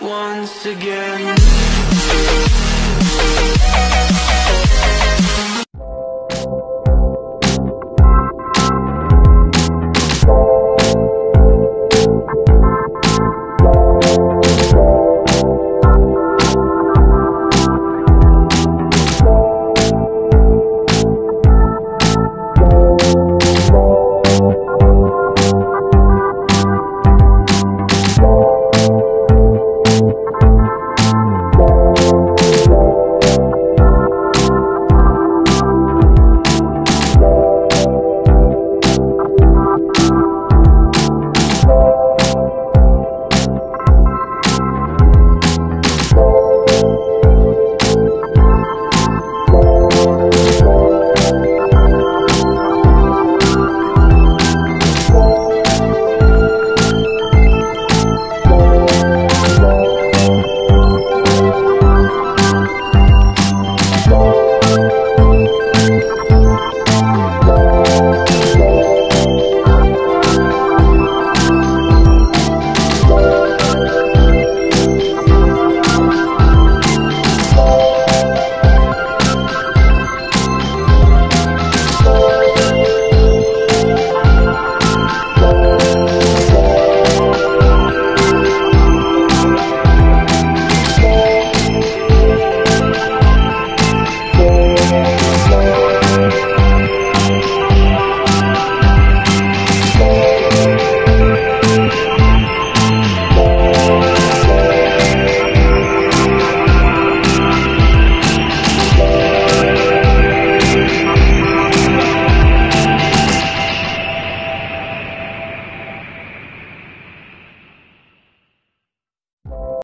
once again.